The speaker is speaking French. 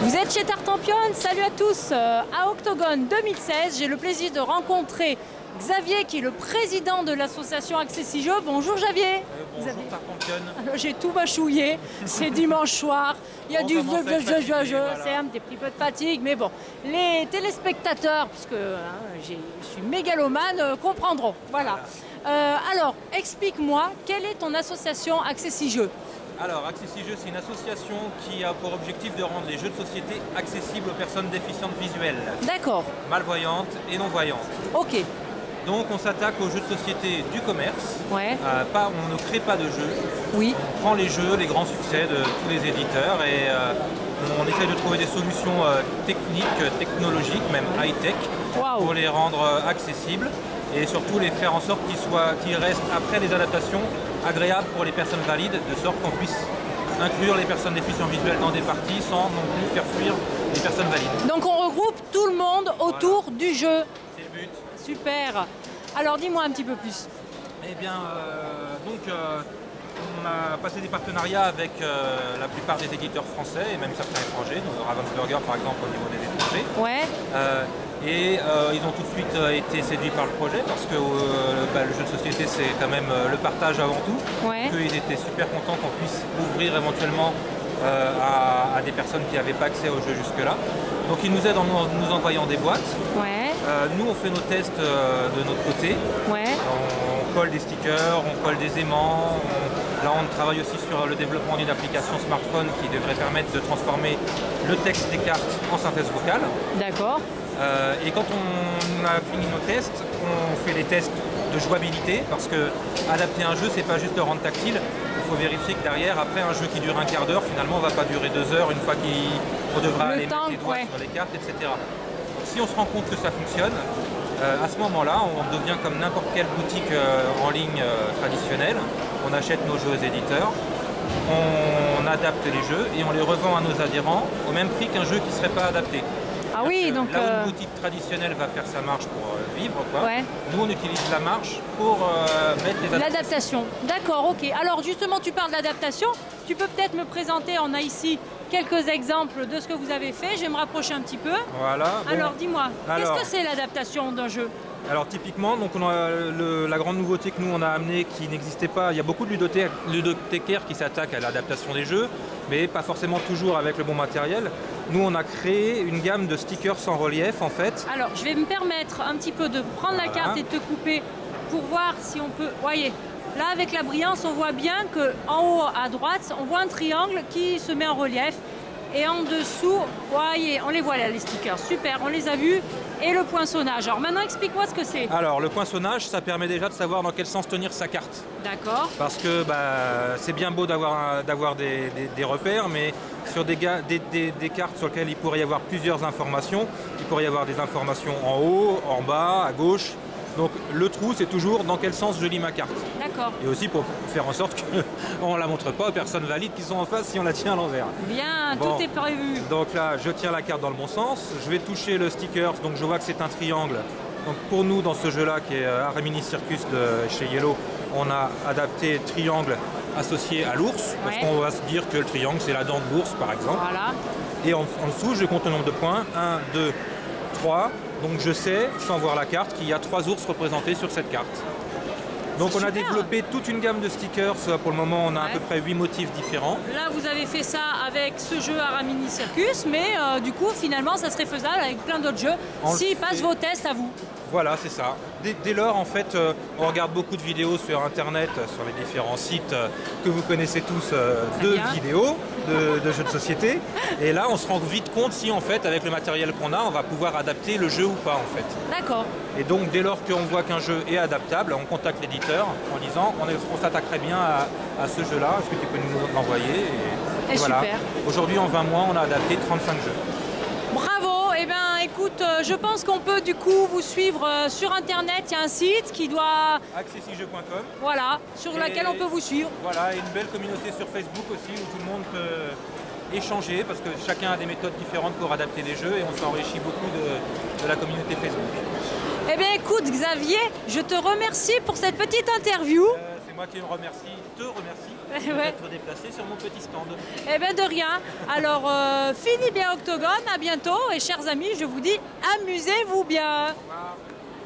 Vous êtes chez Tartampion, salut à tous. Euh, à Octogone 2016, j'ai le plaisir de rencontrer Xavier qui est le président de l'association Accessi Jeux. Bonjour Xavier. Euh, bonjour Xavier. Tartampion. J'ai tout mâchouillé, c'est dimanche soir, il y a On du jeu, jeu, jeu, jeu, voilà. c'est un petit peu de fatigue, mais bon, les téléspectateurs, puisque hein, je suis mégalomane, euh, comprendront. Voilà. Euh, alors, explique-moi, quelle est ton association Accessi Jeux Alors, Accessi Jeux, c'est une association qui a pour objectif de rendre les jeux de société accessibles aux personnes déficientes visuelles, D'accord, malvoyantes et non-voyantes. ok, Donc, on s'attaque aux jeux de société du commerce. ouais, Euh, pas, on ne crée pas de jeux. oui, On prend les jeux, les grands succès de tous les éditeurs et euh, on essaye de trouver des solutions euh, techniques, technologiques, même high-tech, pour les rendre accessibles et surtout les faire en sorte qu'ils soient, qu'ils restent après les adaptations agréables pour les personnes valides, de sorte qu'on puisse inclure les personnes déficientes visuelles dans des parties sans non plus faire fuir les personnes valides. Donc on regroupe tout le monde autour du jeu. C'est le but. Super. Alors dis-moi un petit peu plus. Eh bien, euh, donc, euh, on a passé des partenariats avec euh, la plupart des éditeurs français et même certains étrangers, donc Ravensburger par exemple au niveau des étrangers. Ouais, et euh, ils ont tout de suite euh, été séduits par le projet parce que euh, bah, le jeu de société c'est quand même euh, le partage avant tout. ouais. Eux, ils étaient super contents qu'on puisse ouvrir éventuellement euh, à, à des personnes qui n'avaient pas accès au jeu jusque-là. Donc ils nous aident en nous, nous envoyant des boîtes. Ouais, Euh, nous on fait nos tests euh, de notre côté. ouais, On colle des stickers, on colle des aimants. on- Là, on travaille aussi sur le développement d'une application smartphone qui devrait permettre de transformer le texte des cartes en synthèse vocale. d'accord. Euh, et quand on a fini nos tests, on fait les tests de jouabilité parce que adapter un jeu, c'est pas juste le rendre tactile. Il faut vérifier que derrière, après un jeu qui dure un quart d'heure, finalement, va pas durer deux heures une fois qu'on devra Le aller temps, mettre les doigts ouais. sur les cartes, etc. Donc, si on se rend compte que ça fonctionne, euh, à ce moment-là, on devient comme n'importe quelle boutique euh, en ligne euh, traditionnelle. On achète nos jeux aux éditeurs, on adapte les jeux et on les revend à nos adhérents au même prix qu'un jeu qui ne serait pas adapté. Ah oui, donc Là où une boutique traditionnelle va faire sa marge pour vivre, quoi, Ouais. nous on utilise la marge pour mettre les adaptations. l'adaptation. D'accord, ok. Alors justement, tu parles d'adaptation. Tu peux peut-être me présenter, on a ici quelques exemples de ce que vous avez fait. Je vais me rapprocher un petit peu. Voilà. bon. Alors dis-moi, Alors. qu'est-ce que c'est l'adaptation d'un jeu Alors typiquement, donc on a le- la grande nouveauté que nous on a amenée qui n'existait pas. Il y a beaucoup de ludothé- ludothécaires qui s'attaquent à l'adaptation des jeux, mais pas forcément toujours avec le bon matériel. Nous on a créé une gamme de stickers sans relief en fait. Alors, je vais me permettre un petit peu de prendre la carte et de te couper pour voir si on peut. Voyez, là avec la brillance, on voit bien que en haut à droite, on voit un triangle qui se met en relief. Et en dessous, voyez, on les voit là, les stickers. Super, on les a vus. Et le poinçonnage. Alors maintenant, explique-moi ce que c'est. Alors le poinçonnage, ça permet déjà de savoir dans quel sens tenir sa carte. D'accord. Parce que bah, c'est bien beau d'avoir des, des- des repères, mais sur des- des cartes sur lesquelles il pourrait y avoir plusieurs informations, il pourrait y avoir des informations en haut, en bas, à gauche. Donc le trou, c'est toujours dans quel sens je lis ma carte. D'accord. Et aussi pour faire en sorte qu'on ne la montre pas aux personnes valides qui sont en face si on la tient à l'envers. Bien, Bon. tout est prévu. Donc là, je tiens la carte dans le bon sens. Je vais toucher le sticker, donc je vois que c'est un triangle. Donc pour nous, dans ce jeu-là, qui est euh, Aramini Circus de chez Yellow, on a adapté triangle associé à l'ours, parce Ouais. qu'on va se dire que le triangle, c'est la dent de l'ours, par exemple. Voilà. Et en, en dessous, je compte le nombre de points. 1, 2, 3. Donc je sais, sans voir la carte, qu'il y a trois ours représentés sur cette carte. Donc on a super. développé toute une gamme de stickers. Pour le moment, on a à peu près 8 motifs différents. Là, vous avez fait ça avec ce jeu Aramini Circus, mais euh, du coup, finalement, ça serait faisable avec plein d'autres jeux s'ils passent vos tests à vous. Voilà, c'est ça. Dès, dès lors, en fait, euh, on regarde beaucoup de vidéos sur Internet, euh, sur les différents sites euh, que vous connaissez tous euh, de bien. vidéos, de, de jeux de société. Et là, on se rend vite compte si, en fait, avec le matériel qu'on a, on va pouvoir adapter le jeu ou pas, en fait. D'accord. Et donc, dès lors qu'on voit qu'un jeu est adaptable, on contacte l'éditeur en disant on, on s'attaquerait bien à, à ce jeu-là, est-ce que tu peux nous l'envoyer Et super. Aujourd'hui, en 20 mois, on a adapté 35 jeux. Bravo. Eh bien, écoute, euh, je pense qu'on peut du coup vous suivre euh, sur Internet. Il y a un site qui doit, accessijeux.com. voilà, sur Et- laquelle on peut vous suivre. Voilà, et une belle communauté sur Facebook aussi où tout le monde peut échanger parce que chacun a des méthodes différentes pour adapter les jeux et on s'enrichit beaucoup de, la communauté Facebook. Eh bien écoute Xavier, je te remercie pour cette petite interview. Euh, c'est moi qui me remercie, te remercie d'être déplacé sur mon petit stand. Eh bien de rien. Alors euh, fini bien Octogone, à bientôt et chers amis, je vous dis amusez-vous bien.